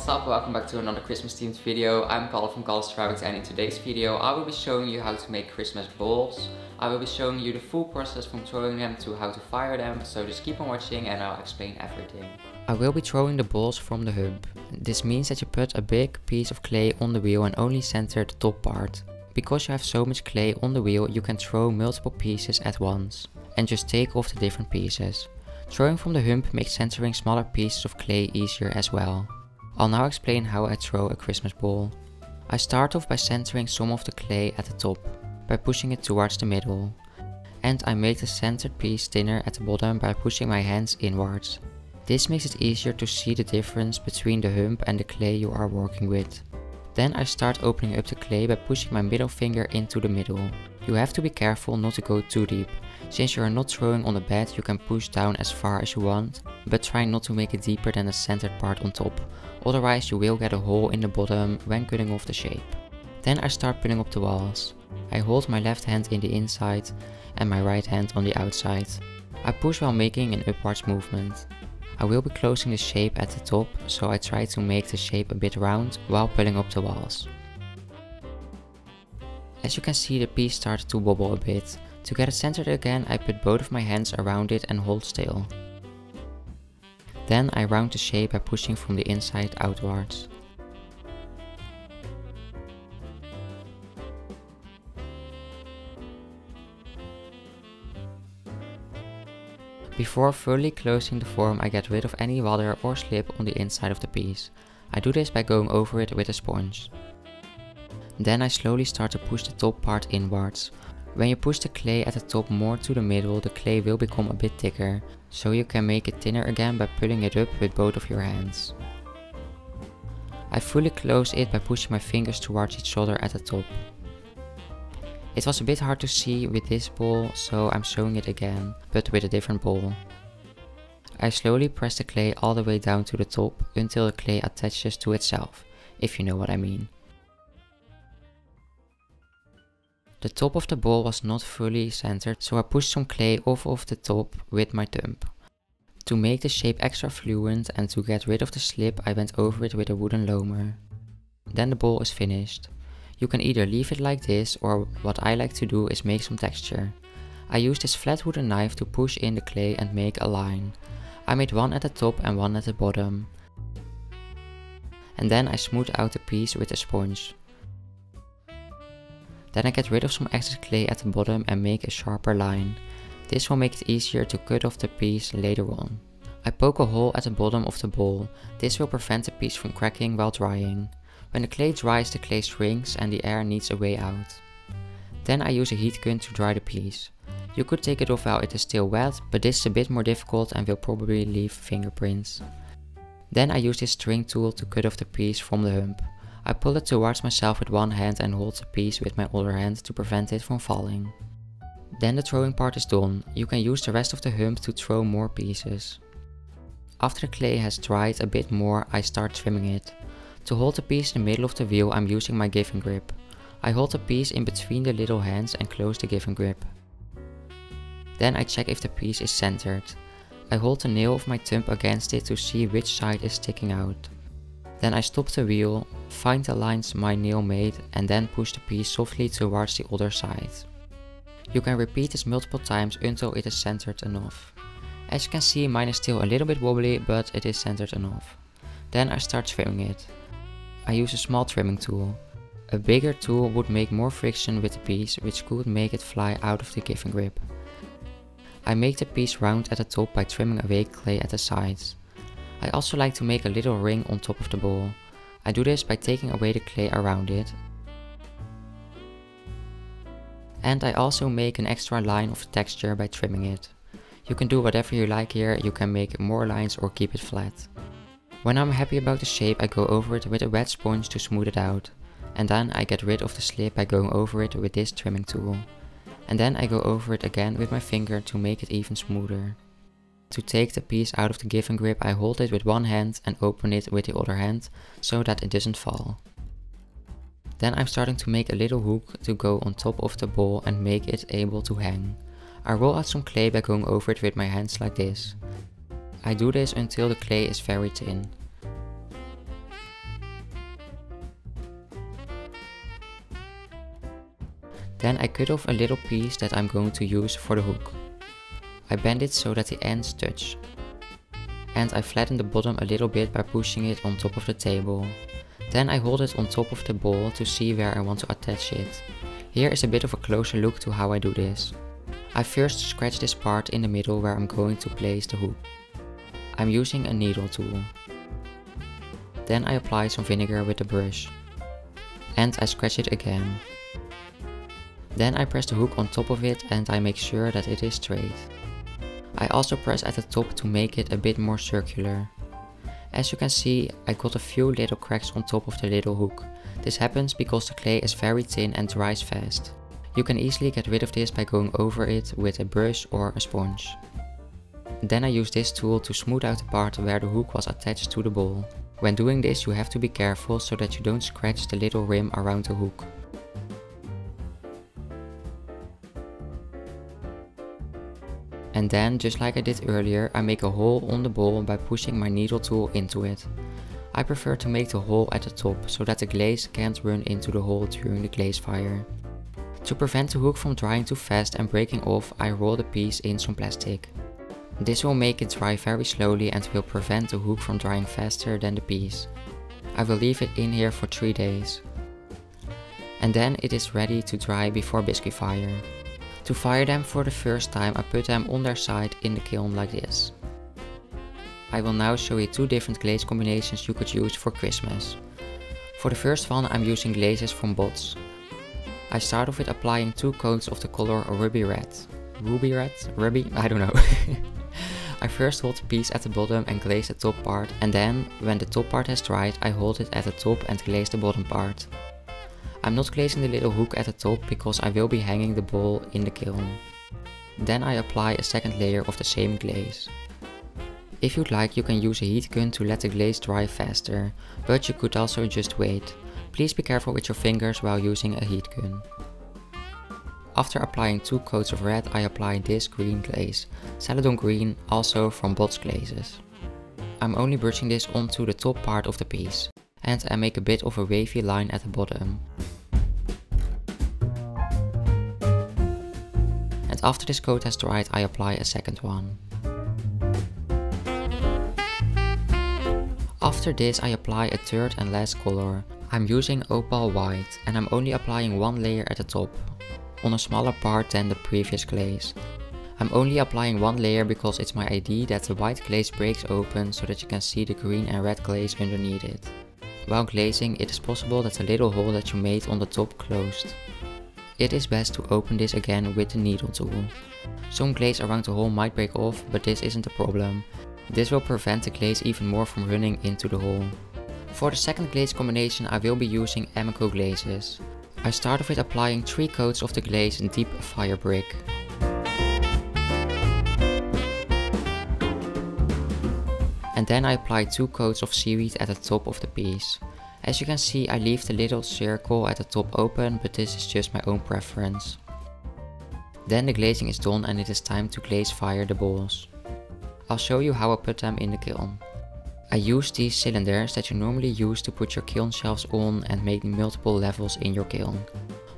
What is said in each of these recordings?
What's up? Welcome back to another Christmas themed video. I'm Calder from Calder's Rabbit and in today's video I will be showing you how to make Christmas balls. I will be showing you the full process from throwing them to how to fire them, so just keep on watching and I'll explain everything. I will be throwing the balls from the hump. This means that you put a big piece of clay on the wheel and only center the top part. Because you have so much clay on the wheel you can throw multiple pieces at once. And just take off the different pieces. Throwing from the hump makes centering smaller pieces of clay easier as well. I'll now explain how I throw a Christmas ball. I start off by centering some of the clay at the top, by pushing it towards the middle. And I make the centered piece thinner at the bottom by pushing my hands inwards. This makes it easier to see the difference between the hump and the clay you are working with. Then I start opening up the clay by pushing my middle finger into the middle. You have to be careful not to go too deep. Since you are not throwing on the bat you can push down as far as you want, but try not to make it deeper than the centered part on top, otherwise you will get a hole in the bottom when cutting off the shape. Then I start putting up the walls. I hold my left hand in the inside and my right hand on the outside. I push while making an upwards movement. I will be closing the shape at the top, so I try to make the shape a bit round while pulling up the walls. As you can see the piece started to wobble a bit. To get it centered again I put both of my hands around it and hold still. Then I round the shape by pushing from the inside outwards. Before fully closing the form I get rid of any water or slip on the inside of the piece. I do this by going over it with a sponge. Then I slowly start to push the top part inwards. When you push the clay at the top more to the middle, the clay will become a bit thicker, so you can make it thinner again by pulling it up with both of your hands. I fully close it by pushing my fingers towards each other at the top. It was a bit hard to see with this ball, so I'm showing it again, but with a different ball. I slowly press the clay all the way down to the top until the clay attaches to itself, if you know what I mean. The top of the ball was not fully centered, so I pushed some clay off of the top with my thumb. To make the shape extra fluent and to get rid of the slip I went over it with a wooden loamer. Then the ball is finished. You can either leave it like this or what I like to do is make some texture. I use this flat wooden knife to push in the clay and make a line. I made one at the top and one at the bottom. And then I smooth out the piece with a sponge. Then I get rid of some excess clay at the bottom and make a sharper line. This will make it easier to cut off the piece later on. I poke a hole at the bottom of the bowl. This will prevent the piece from cracking while drying. When the clay dries the clay shrinks and the air needs a way out. Then I use a heat gun to dry the piece. You could take it off while it is still wet, but this is a bit more difficult and will probably leave fingerprints. Then I use this string tool to cut off the piece from the hump. I pull it towards myself with one hand and hold the piece with my other hand to prevent it from falling. Then the throwing part is done. You can use the rest of the hump to throw more pieces. After the clay has dried a bit more, I start trimming it. To hold the piece in the middle of the wheel I'm using my Giffin Grip. I hold the piece in between the little hands and close the Giffin Grip. Then I check if the piece is centered. I hold the nail of my thumb against it to see which side is sticking out. Then I stop the wheel, find the lines my nail made and then push the piece softly towards the other side. You can repeat this multiple times until it is centered enough. As you can see mine is still a little bit wobbly but it is centered enough. Then I start trimming it. I use a small trimming tool. A bigger tool would make more friction with the piece which could make it fly out of the Giffin Grip. I make the piece round at the top by trimming away clay at the sides. I also like to make a little ring on top of the ball. I do this by taking away the clay around it. And I also make an extra line of texture by trimming it. You can do whatever you like here, you can make more lines or keep it flat. When I'm happy about the shape I go over it with a wet sponge to smooth it out. And then I get rid of the slip by going over it with this trimming tool. And then I go over it again with my finger to make it even smoother. To take the piece out of the Giffin Grip I hold it with one hand and open it with the other hand so that it doesn't fall. Then I'm starting to make a little hook to go on top of the ball and make it able to hang. I roll out some clay by going over it with my hands like this. I do this until the clay is very thin. Then I cut off a little piece that I'm going to use for the hook. I bend it so that the ends touch. And I flatten the bottom a little bit by pushing it on top of the table. Then I hold it on top of the ball to see where I want to attach it. Here is a bit of a closer look to how I do this. I first scratch this part in the middle where I'm going to place the hook. I'm using a needle tool. Then I apply some vinegar with a brush. And I scratch it again. Then I press the hook on top of it and I make sure that it is straight. I also press at the top to make it a bit more circular. As you can see, I got a few little cracks on top of the little hook. This happens because the clay is very thin and dries fast. You can easily get rid of this by going over it with a brush or a sponge. Then I use this tool to smooth out the part where the hook was attached to the ball. When doing this you have to be careful so that you don't scratch the little rim around the hook. And then, just like I did earlier, I make a hole on the ball by pushing my needle tool into it. I prefer to make the hole at the top so that the glaze can't run into the hole during the glaze fire. To prevent the hook from drying too fast and breaking off, I roll the piece in some plastic. This will make it dry very slowly and will prevent the hook from drying faster than the piece. I will leave it in here for 3 days. And then it is ready to dry before biscuit fire. To fire them for the first time I put them on their side in the kiln like this. I will now show you two different glaze combinations you could use for Christmas. For the first one I'm using glazes from Botz. I start off with applying two coats of the color Ruby Red. Ruby Red? Ruby? I don't know. I first hold the piece at the bottom and glaze the top part and then, when the top part has dried, I hold it at the top and glaze the bottom part. I'm not glazing the little hook at the top because I will be hanging the ball in the kiln. Then I apply a second layer of the same glaze. If you'd like you can use a heat gun to let the glaze dry faster, but you could also just wait. Please be careful with your fingers while using a heat gun. After applying two coats of red I apply this green glaze, Celadon Green, also from Botz Glazes. I'm only brushing this onto the top part of the piece and I make a bit of a wavy line at the bottom. After this coat has dried I apply a second one. After this I apply a third and last color. I'm using opal white and I'm only applying one layer at the top, on a smaller part than the previous glaze. I'm only applying one layer because it's my idea that the white glaze breaks open so that you can see the green and red glaze underneath it. While glazing, it is possible that the little hole that you made on the top closed. It is best to open this again with the needle tool. Some glaze around the hole might break off, but this isn't a problem. This will prevent the glaze even more from running into the hole. For the second glaze combination I will be using Amaco glazes. I start with applying 3 coats of the glaze in deep fire brick. and then I apply 2 coats of seaweed at the top of the piece. As you can see I leave the little circle at the top open but this is just my own preference. Then the glazing is done and it is time to glaze fire the balls. I'll show you how I put them in the kiln. I use these cylinders that you normally use to put your kiln shelves on and make multiple levels in your kiln.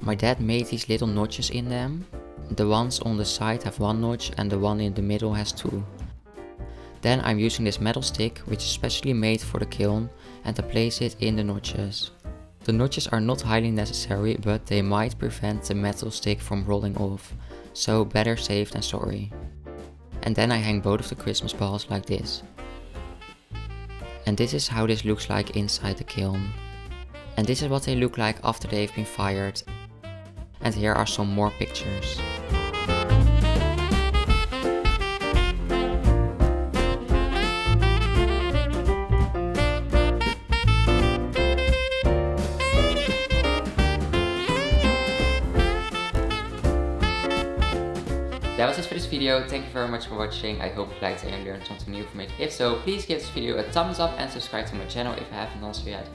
My dad made these little notches in them. The ones on the side have one notch and the one in the middle has two. Then I'm using this metal stick which is specially made for the kiln and I place it in the notches. The notches are not highly necessary but they might prevent the metal stick from rolling off, so better safe than sorry. And then I hang both of the Christmas balls like this. And this is how this looks like inside the kiln. And this is what they look like after they've been fired. And here are some more pictures. Video. Thank you very much for watching. I hope you liked it and learned something new from it. If so, please give this video a thumbs up and subscribe to my channel if you haven't done so yet.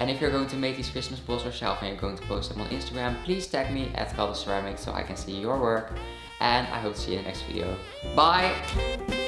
And if you're going to make these Christmas balls yourself and you're going to post them on Instagram, please tag me at Ceramics so I can see your work. And I hope to see you in the next video. Bye!